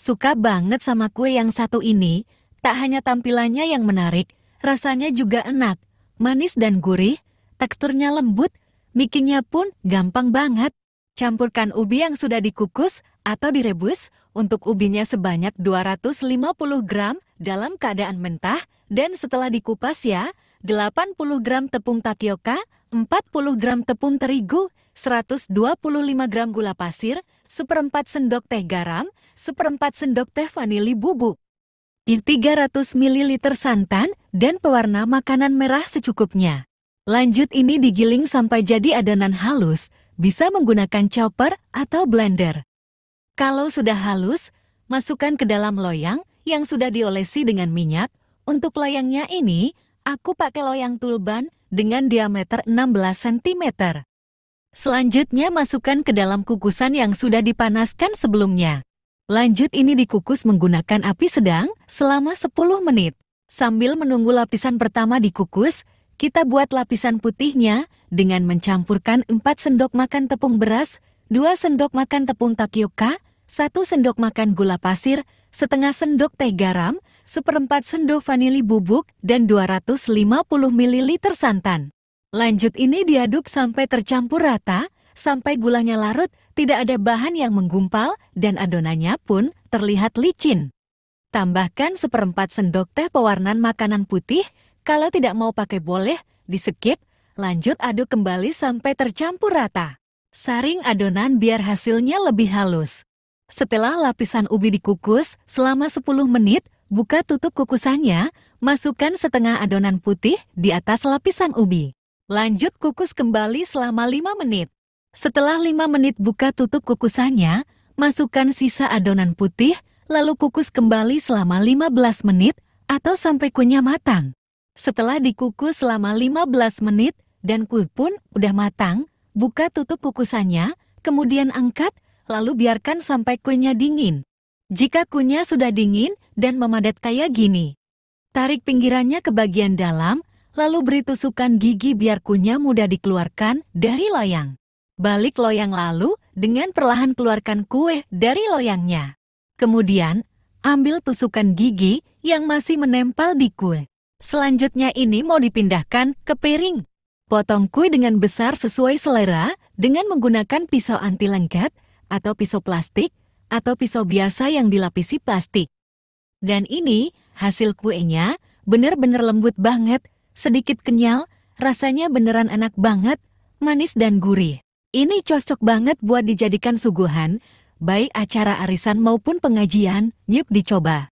Suka banget sama kue yang satu ini. Tak hanya tampilannya yang menarik, rasanya juga enak, manis dan gurih, teksturnya lembut, bikinnya pun gampang banget. Campurkan ubi yang sudah dikukus atau direbus untuk ubinya sebanyak 250 gram dalam keadaan mentah dan setelah dikupas ya, 80 gram tepung tapioka, 40 gram tepung terigu, 125 gram gula pasir, seperempat sendok teh garam, seperempat sendok teh vanili bubuk. 300 ml santan dan pewarna makanan merah secukupnya. Lanjut ini digiling sampai jadi adonan halus, bisa menggunakan chopper atau blender. Kalau sudah halus, masukkan ke dalam loyang yang sudah diolesi dengan minyak. Untuk loyangnya ini, aku pakai loyang tulban dengan diameter 16 cm. Selanjutnya masukkan ke dalam kukusan yang sudah dipanaskan sebelumnya. Lanjut ini dikukus menggunakan api sedang selama 10 menit. Sambil menunggu lapisan pertama dikukus, kita buat lapisan putihnya dengan mencampurkan 4 sendok makan tepung beras, 2 sendok makan tepung tapioka, 1 sendok makan gula pasir, setengah sendok teh garam, seperempat sendok vanili bubuk, dan 250 ml santan. Lanjut ini diaduk sampai tercampur rata, sampai gulanya larut, tidak ada bahan yang menggumpal, dan adonannya pun terlihat licin. Tambahkan seperempat sendok teh pewarnaan makanan putih, kalau tidak mau pakai boleh, di skip, lanjut aduk kembali sampai tercampur rata. Saring adonan biar hasilnya lebih halus. Setelah lapisan ubi dikukus selama 10 menit, buka tutup kukusannya, masukkan setengah adonan putih di atas lapisan ubi. Lanjut kukus kembali selama 5 menit. Setelah 5 menit buka tutup kukusannya, masukkan sisa adonan putih, lalu kukus kembali selama 15 menit atau sampai kunyah matang. Setelah dikukus selama 15 menit dan kue pun udah matang, buka tutup kukusannya, kemudian angkat, lalu biarkan sampai kuenya dingin. Jika kuenya sudah dingin dan memadat kayak gini, tarik pinggirannya ke bagian dalam, lalu beri tusukan gigi biar kuenya mudah dikeluarkan dari loyang. Balik loyang lalu, dengan perlahan keluarkan kue dari loyangnya. Kemudian, ambil tusukan gigi yang masih menempel di kue. Selanjutnya ini mau dipindahkan ke piring. Potong kue dengan besar sesuai selera dengan menggunakan pisau anti lengket atau pisau plastik atau pisau biasa yang dilapisi plastik. Dan ini hasil kuenya bener-bener lembut banget, sedikit kenyal, rasanya beneran enak banget, manis dan gurih. Ini cocok banget buat dijadikan suguhan, baik acara arisan maupun pengajian, yuk dicoba.